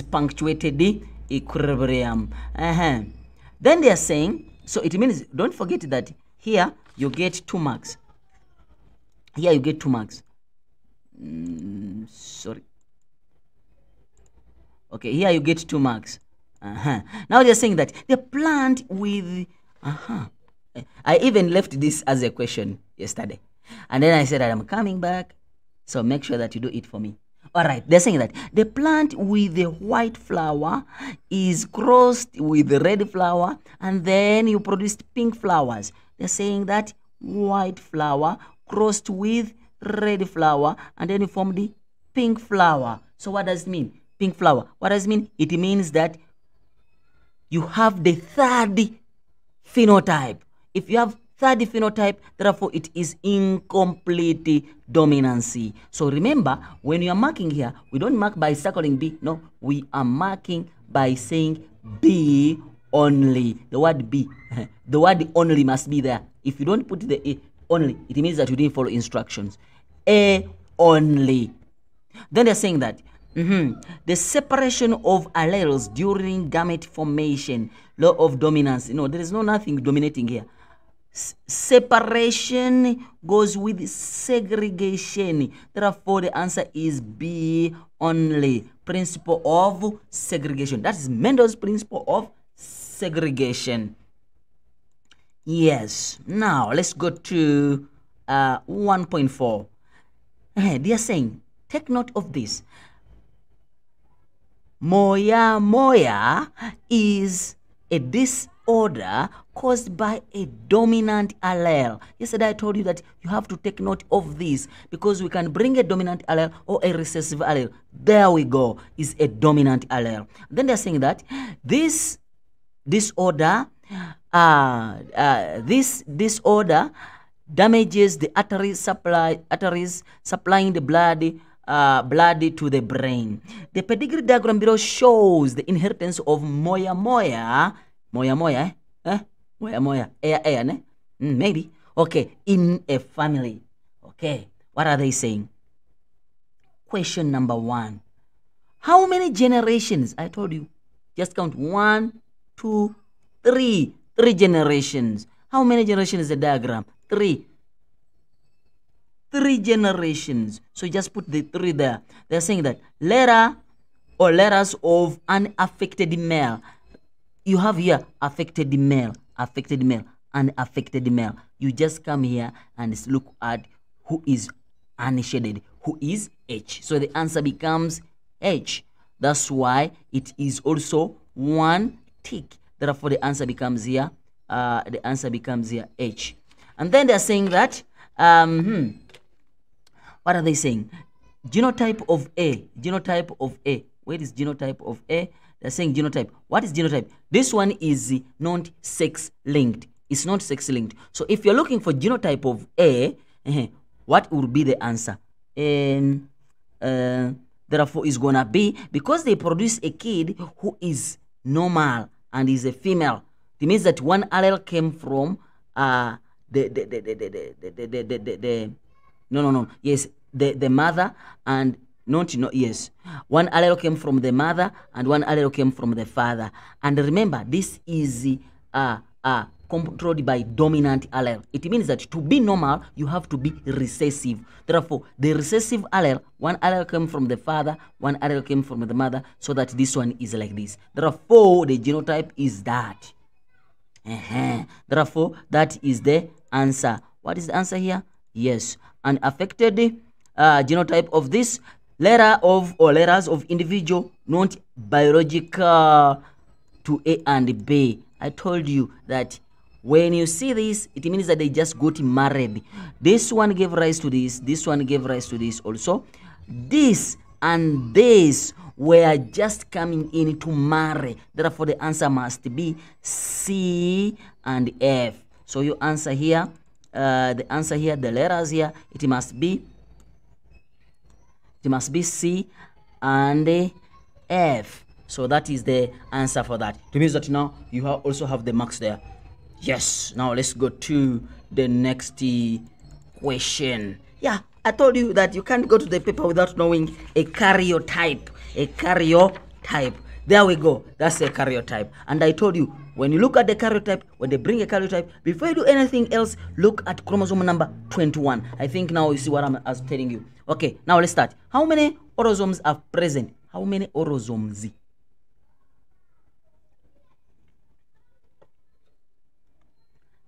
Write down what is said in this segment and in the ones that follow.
punctuated equilibrium. Uh-huh. Then they are saying, so it means, don't forget that here you get two marks. Here you get two marks. Mm, sorry. Okay, here you get two marks. Uh-huh. Now they're saying that the plant with uh-huh. I even left this as a question yesterday. And then I said I'm coming back. So make sure that you do it for me. All right, they're saying that the plant with the white flower is crossed with the red flower and then you produced pink flowers. They're saying that white flower crossed with red flower and then you formed the pink flower. So what does it mean? Pink flower. What does it mean? It means that you have the third phenotype. If you have third phenotype, therefore it is incomplete dominancy. So remember, when you are marking here, we don't mark by circling B. No, we are marking by saying B only. The word B. the word only must be there. If you don't put the A only, it means that you didn't follow instructions. A only. Then they're saying that mhm, the separation of alleles during gamete formation, law of dominance. No, there is no nothing dominating here. Separation goes with segregation. Therefore, the answer is B only. Principle of segregation. That is Mendel's principle of segregation. Yes. Now let's go to uh, 1.4. Eh, They are saying, take note of this. Moya moya is a disorder caused by a dominant allele. Yesterday I told you that you have to take note of this because we can bring a dominant allele or a recessive allele. There we go, is a dominant allele. Then they're saying that this disorder, uh, uh, this disorder damages the arteries supply arteries supplying the blood uh, blood to the brain. The pedigree diagram below shows the inheritance of moya moya, moya moya, eh? eh? Moya moya, air air, ne? Mm, maybe. Okay, in a family. Okay, what are they saying? Question number one. How many generations? I told you. Just count one, two, three. Three generations. How many generations is the diagram? Three. Three generations. So just put the three there. They're saying that letter or letters of unaffected male. You have here affected male, affected male, unaffected male. You just come here and look at who is unshaded, who is H. So the answer becomes H. That's why it is also one tick. Therefore, the answer becomes here. Uh, the answer becomes here H. And then they're saying that. Um, hmm, what are they saying? Genotype of A. Genotype of A. Where is genotype of A? They're saying genotype. What is genotype? This one is not sex linked. It's not sex linked. So if you're looking for genotype of A, eh, what would be the answer? Um, uh, therefore, is gonna be because they produce a kid who is normal and is a female. It means that one allele came from uh, the, the, the, the, the, the, the, the, the no no no yes the the mother and not no yes one allele came from the mother and one allele came from the father and remember this is uh uh controlled by dominant allele it means that to be normal you have to be recessive therefore the recessive allele one allele came from the father one allele came from the mother so that this one is like this therefore the genotype is that uh-huh. Therefore, that is the answer. What is the answer here? Yes. An affected uh, genotype of this letter of or letters of individual not biological to A and B. I told you that when you see this, it means that they just got married. This one gave rise to this, this one gave rise to this also. This and this were just coming in to marry. Therefore, the answer must be C and F. So you answer here, uh, the answer here, the letters here, it must be, it must be C and F. So that is the answer for that. It means that now you have also have the marks there. Yes. Now let's go to the next question. Yeah, I told you that you can't go to the paper without knowing a karyotype. A karyotype. There we go. That's a karyotype. And I told you, when you look at the karyotype, when they bring a karyotype, before you do anything else, look at chromosome number 21. I think now you see what I'm, telling you. Okay, now let's start. How many autosomes are present? How many autosomes?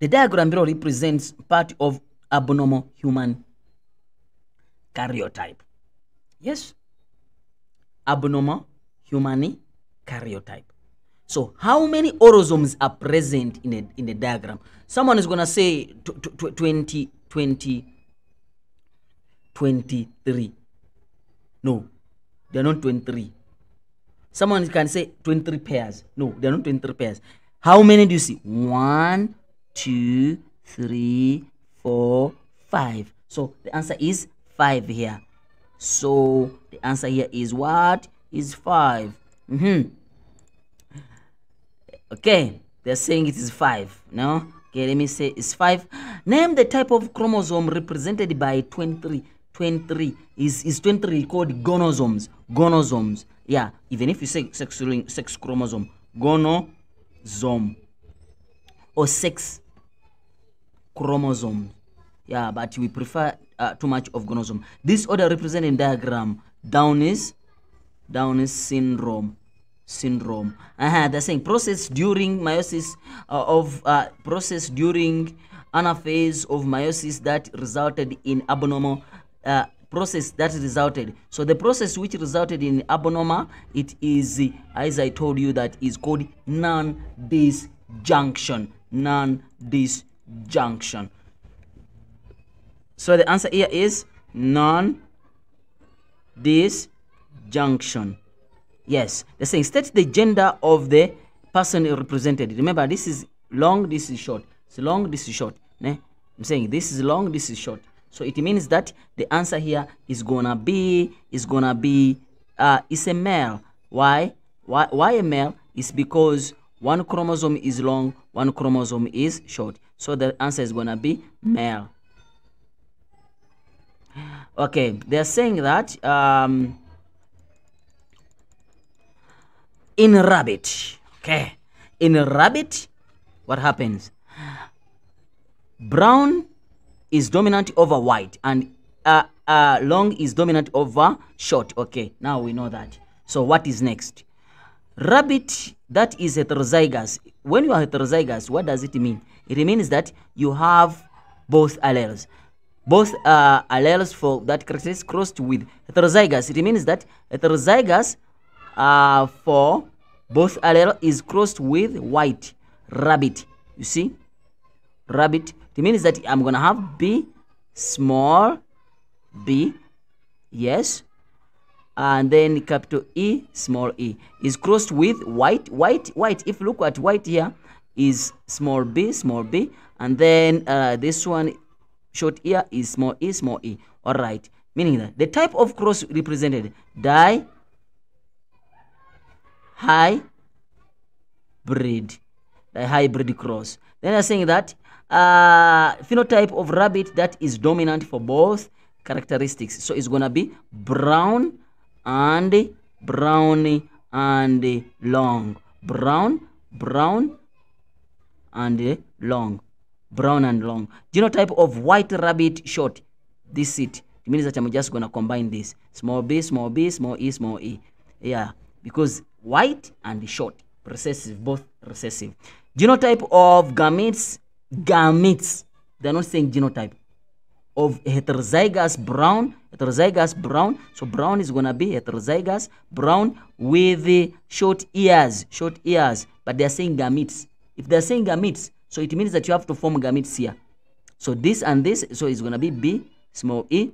The diagram below represents part of abnormal human karyotype. Yes? Abnormal human karyotype. So, how many autosomes are present in a, in the diagram? Someone is going to say tw- tw- 20, 20, 23. No, they're not 23. Someone can say 23 pairs. No, they're not 23 pairs. How many do you see? One, two, three, four, five. So the answer is five here. So the answer here is what? Is five. Mm-hmm. Okay, they're saying it is five. No? Okay, let me say it's five. Name the type of chromosome represented by 23. 23 is, is 23 called gonosomes. Gonosomes. Yeah, even if you say sex, sex chromosome, gonosome or sex chromosome. Yeah, but we prefer uh, too much of gonosome. This order represented in diagram down is syndrome syndrome. Uh-huh, they're saying process during meiosis uh, of uh, process during anaphase of meiosis that resulted in abnormal uh, process that resulted. So the process which resulted in abnormal, it is as I told you that is called non-disjunction. Non-disjunction. So the answer here is non-disjunction. Yes, they're saying state the gender of the person represented. Remember, this is long, this is short. It's long, this is short. Ne? I'm saying this is long, this is short. So it means that the answer here is gonna be is gonna be uh is a male. Why? Why why a male? Is because one chromosome is long, one chromosome is short. So the answer is gonna be male. Okay, they're saying that um in rabbit. Okay? In rabbit what happens? Brown is dominant over white and uh, uh, long is dominant over short. Okay now we know that. So what is next? Rabbit that is heterozygous. When you are heterozygous what does it mean? It means that you have both alleles. Both uh, alleles for that characteristic crossed with heterozygous. It means that heterozygous uh, for both allele is crossed with white rabbit. You see? Rabbit it means that i'm gonna have b small b yes. And then capital e small e. Is crossed with white white white. If you look at white here is small b small b. And then uh, this one short here is small e small e. All right meaning that the type of cross represented die hybrid the hybrid cross. Then they're saying that uh, phenotype of rabbit that is dominant for both characteristics. So it's gonna be brown and brown and long. Brown brown and long. Brown and long. Genotype of white rabbit short. This it. It means that i'm just gonna combine this. Small b small b small e small e. Yeah because white and short recessive both recessive. Genotype of gametes gametes. They're not saying genotype. Of heterozygous brown heterozygous brown. So brown is gonna be heterozygous brown with the short ears short ears. But they're saying gametes. If they're saying gametes so it means that you have to form gametes here. So this and this so it's gonna be b small e.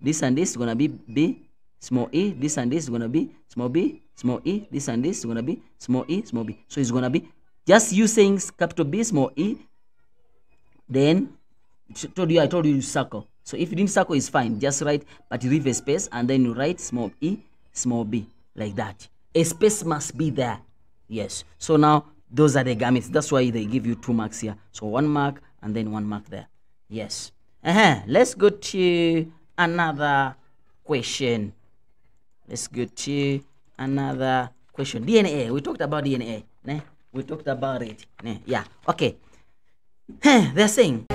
This and this is gonna be b small e. This and this is gonna be small b small e this and this is gonna be small e small b. So it's gonna be just you saying capital b small e then told you i told you circle. So if you didn't circle it's fine. Just write but you leave a space and then you write small e small b like that. A space must be there. Yes. So now those are the gametes. That's why they give you two marks here. So one mark and then one mark there. Yes. Uh-huh. let's go to another question. Let's go to another question dna we talked about dna ne? we talked about it ne? yeah okay they're saying